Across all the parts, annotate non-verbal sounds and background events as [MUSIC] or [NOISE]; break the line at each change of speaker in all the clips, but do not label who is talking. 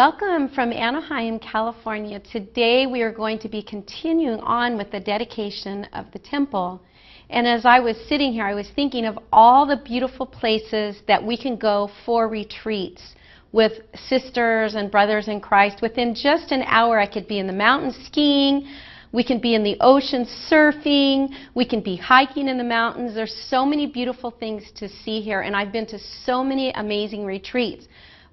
Welcome from Anaheim, California. Today we are going to be continuing on with the dedication of the temple. And as I was sitting here, I was thinking of all the beautiful places that we can go for retreats with sisters and brothers in Christ. Within just an hour, I could be in the mountains skiing. We can be in the ocean surfing. We can be hiking in the mountains. There's so many beautiful things to see here, and I've been to so many amazing retreats.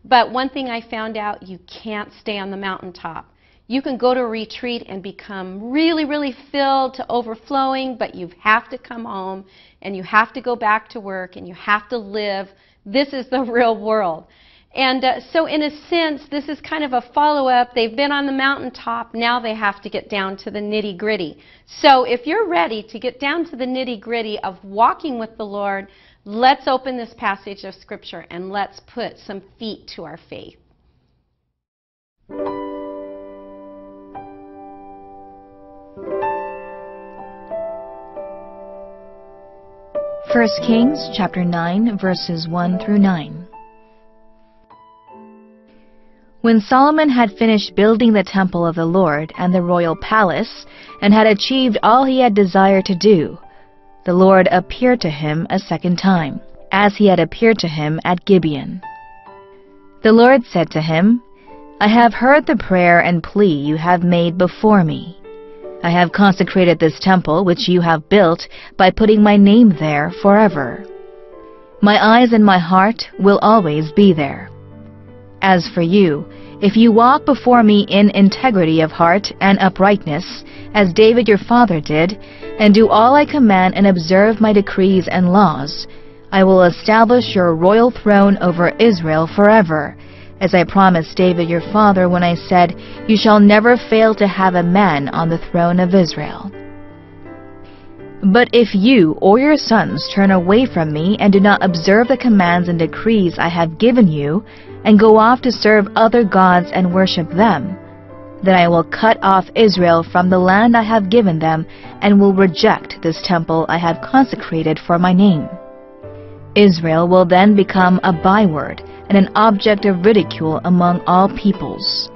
But one thing I found out you can't stay on the mountaintop. You can go to a retreat and become really, really filled to overflowing, but you have to come home and you have to go back to work and you have to live. This is the [LAUGHS] real world. And uh, so, in a sense, this is kind of a follow up. They've been on the mountaintop, now they have to get down to the nitty gritty. So, if you're ready to get down to the nitty gritty of walking with the Lord, let's open this passage of Scripture and let's put some feet to our faith.
1 Kings chapter 9 verses 1 through 9. When Solomon had finished building the temple of the Lord and the royal palace, and had achieved all he had desired to do, the Lord appeared to him a second time, as he had appeared to him at Gibeon. The Lord said to him, I have heard the prayer and plea you have made before me. I have consecrated this temple which you have built by putting my name there forever. My eyes and my heart will always be there. As for you, if you walk before me in integrity of heart and uprightness, as David your father did, and do all I command and observe my decrees and laws, I will establish your royal throne over Israel forever, as I promised David your father when I said, You shall never fail to have a man on the throne of Israel. But if you or your sons turn away from me and do not observe the commands and decrees I have given you, and go off to serve other gods and worship them, then I will cut off Israel from the land I have given them, and will reject this temple I have consecrated for my name. Israel will then become a byword and an object of ridicule among all peoples.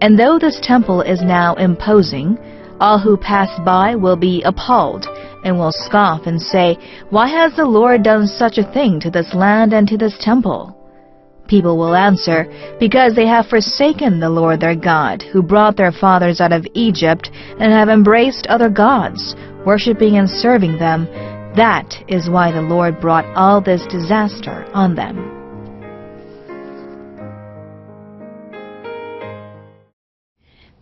And though this temple is now imposing, all who pass by will be appalled and will scoff and say, Why has the Lord done such a thing to this land and to this temple? People will answer, Because they have forsaken the Lord their God, who brought their fathers out of Egypt, and have embraced other gods, worshipping and serving them. That is why the Lord brought all this disaster on them.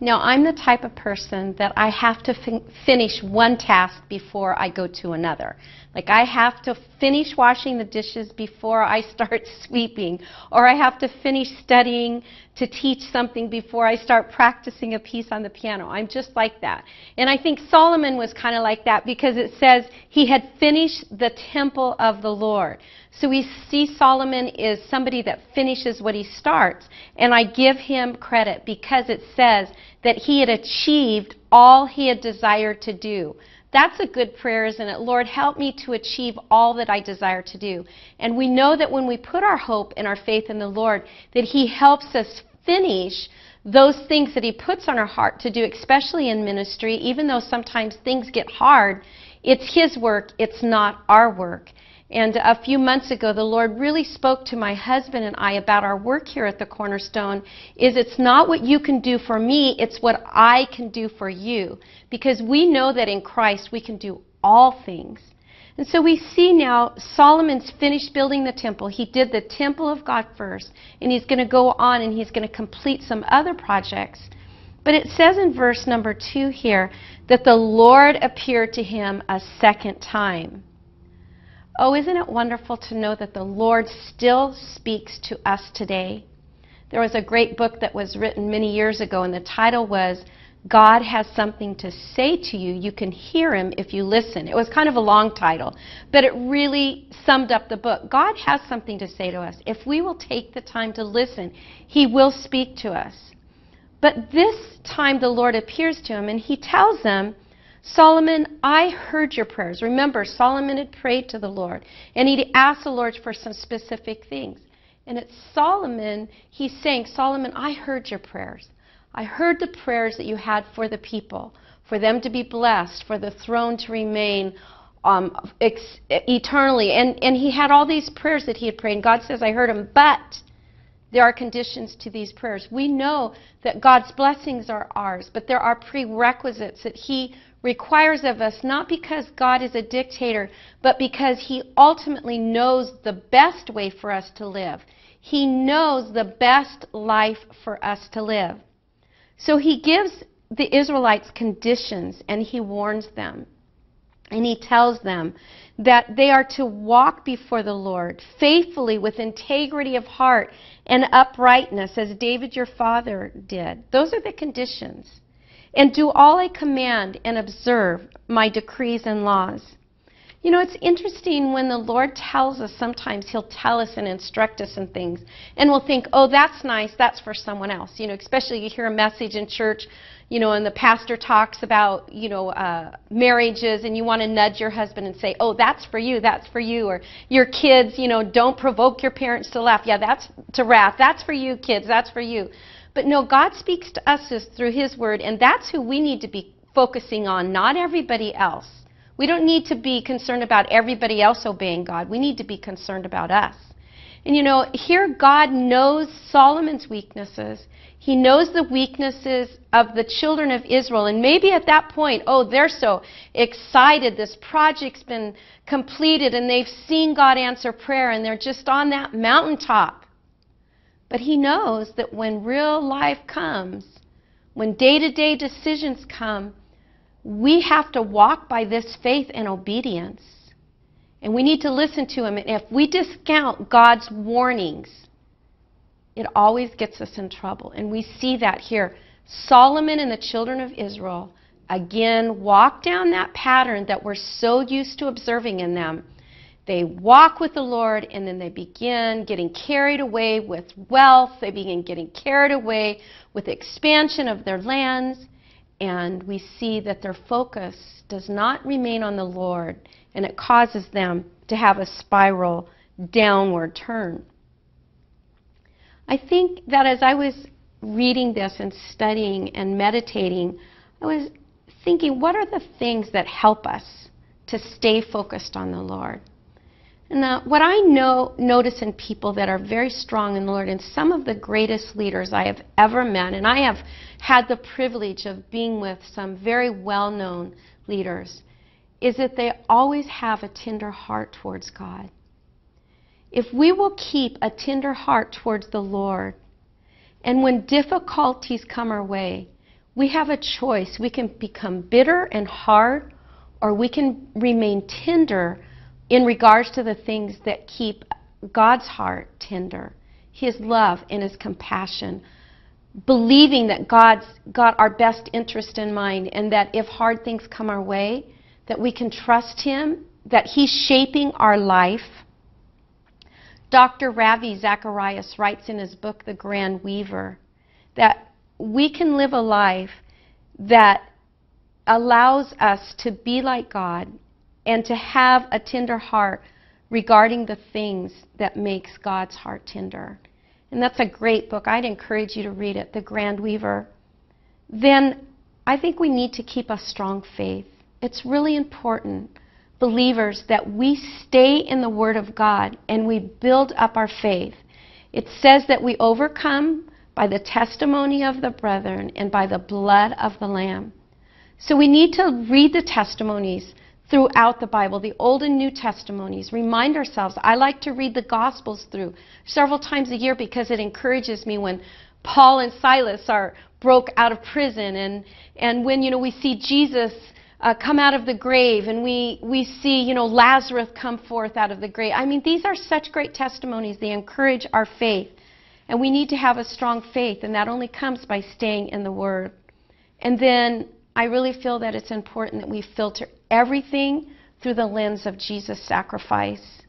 Now, I'm the type of person that I have to fin finish one task before I go to another. Like, I have to finish washing the dishes before I start [LAUGHS] sweeping, or I have to finish studying to teach something before I start practicing a piece on the piano. I'm just like that. And I think Solomon was kind of like that because it says he had finished the temple of the Lord. So we see Solomon is somebody that finishes what he starts. And I give him credit because it says that he had achieved all he had desired to do. That's a good prayer, isn't it? Lord, help me to achieve all that I desire to do. And we know that when we put our hope and our faith in the Lord, that He helps us finish those things that He puts on our heart to do, especially in ministry, even though sometimes things get hard. It's His work, it's not our work. And a few months ago, the Lord really spoke to my husband and I about our work here at the Cornerstone is it's not what you can do for me, it's what I can do for you. Because we know that in Christ we can do all things. And so we see now Solomon's finished building the temple. He did the temple of God first, and he's going to go on and he's going to complete some other projects. But it says in verse number 2 here that the Lord appeared to him a second time. Oh, isn't it wonderful to know that the Lord still speaks to us today? There was a great book that was written many years ago, and the title was God Has Something to Say to You. You can hear Him if you listen. It was kind of a long title, but it really summed up the book. God has something to say to us. If we will take the time to listen, He will speak to us. But this time the Lord appears to him, and He tells them, Solomon, I heard your prayers. Remember, Solomon had prayed to the Lord, and he'd asked the Lord for some specific things. And it's Solomon, he's saying, Solomon, I heard your prayers. I heard the prayers that you had for the people, for them to be blessed, for the throne to remain um, ex- eternally. And, and he had all these prayers that he had prayed. And God says, I heard them, but there are conditions to these prayers. We know that God's blessings are ours, but there are prerequisites that he requires of us, not because God is a dictator, but because he ultimately knows the best way for us to live. He knows the best life for us to live. So he gives the Israelites conditions and he warns them. And he tells them that they are to walk before the Lord faithfully with integrity of heart and uprightness, as David your father did. Those are the conditions. And do all I command and observe my decrees and laws. You know, it's interesting when the Lord tells us, sometimes He'll tell us and instruct us in things, and we'll think, oh, that's nice, that's for someone else. You know, especially you hear a message in church, you know, and the pastor talks about, you know, uh, marriages, and you want to nudge your husband and say, oh, that's for you, that's for you. Or your kids, you know, don't provoke your parents to laugh. Yeah, that's to wrath. That's for you, kids, that's for you. But no, God speaks to us through His Word, and that's who we need to be focusing on, not everybody else. We don't need to be concerned about everybody else obeying God. We need to be concerned about us. And you know, here God knows Solomon's weaknesses. He knows the weaknesses of the children of Israel. And maybe at that point, oh, they're so excited. This project's been completed and they've seen God answer prayer and they're just on that mountaintop. But he knows that when real life comes, when day to day decisions come, we have to walk by this faith and obedience. And we need to listen to Him. And if we discount God's warnings, it always gets us in trouble. And we see that here. Solomon and the children of Israel again walk down that pattern that we're so used to observing in them. They walk with the Lord and then they begin getting carried away with wealth. They begin getting carried away with expansion of their lands and we see that their focus does not remain on the Lord, and it causes them to have a spiral downward turn. I think that as I was reading this and studying and meditating, I was thinking, what are the things that help us to stay focused on the Lord? And uh, what I know, notice in people that are very strong in the Lord, and some of the greatest leaders I have ever met, and I have had the privilege of being with some very well known leaders, is that they always have a tender heart towards God. If we will keep a tender heart towards the Lord, and when difficulties come our way, we have a choice. We can become bitter and hard, or we can remain tender in regards to the things that keep God's heart tender, His love and His compassion, believing that God's got our best interest in mind and that if hard things come our way, that we can trust Him, that He's shaping our life. Dr. Ravi Zacharias writes in his book, The Grand Weaver, that we can live a life that allows us to be like God and to have a tender heart regarding the things that makes God's heart tender. And that's a great book. I'd encourage you to read it, The Grand Weaver. Then I think we need to keep a strong faith. It's really important, believers, that we stay in the Word of God and we build up our faith. It says that we overcome by the testimony of the brethren and by the blood of the Lamb. So we need to read the testimonies throughout the Bible, the Old and New Testimonies. Remind ourselves. I like to read the Gospels through several times a year because it encourages me when Paul and Silas are broke out of prison and, and when, you know, we see Jesus uh, come out of the grave and we, we see, you know, Lazarus come forth out of the grave. I mean, these are such great testimonies. They encourage our faith. And we need to have a strong faith, and that only comes by staying in the Word. And then I really feel that it's important that we filter everything through the lens of Jesus' sacrifice.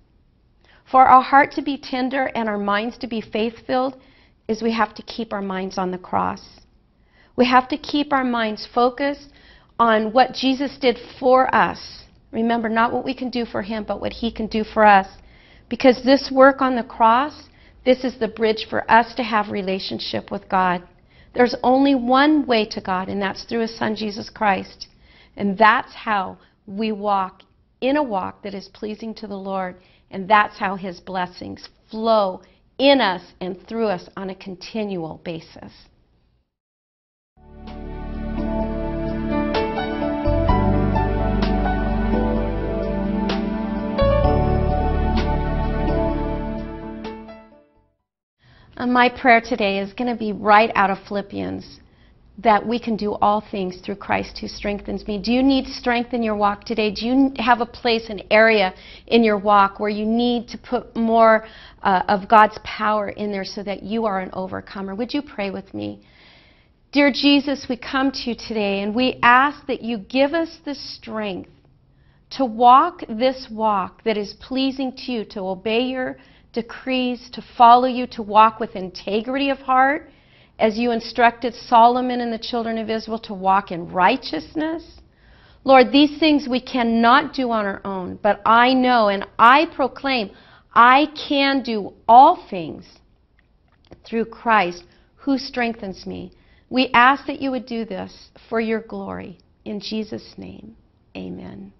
For our heart to be tender and our minds to be faith filled, is we have to keep our minds on the cross. We have to keep our minds focused on what Jesus did for us. Remember, not what we can do for Him, but what He can do for us. Because this work on the cross, This is the bridge for us to have relationship with God. There's only one way to God, and that's through His Son, Jesus Christ. And that's how we walk in a walk that is pleasing to the Lord. And that's how His blessings flow in us and through us on a continual basis. Uh, my prayer today is going to be right out of Philippians that we can do all things through Christ who strengthens me. Do you need strength in your walk today? Do you have a place, an area in your walk where you need to put more uh, of God's power in there so that you are an overcomer? Would you pray with me? Dear Jesus, we come to you today and we ask that you give us the strength to walk this walk that is pleasing to you, to obey your decrees, to follow you, to walk with integrity of heart, as you instructed Solomon and the children of Israel to walk in righteousness. Lord, these things we cannot do on our own, but I know and I proclaim I can do all things through Christ who strengthens me. We ask that you would do this for your glory. In Jesus' name, amen.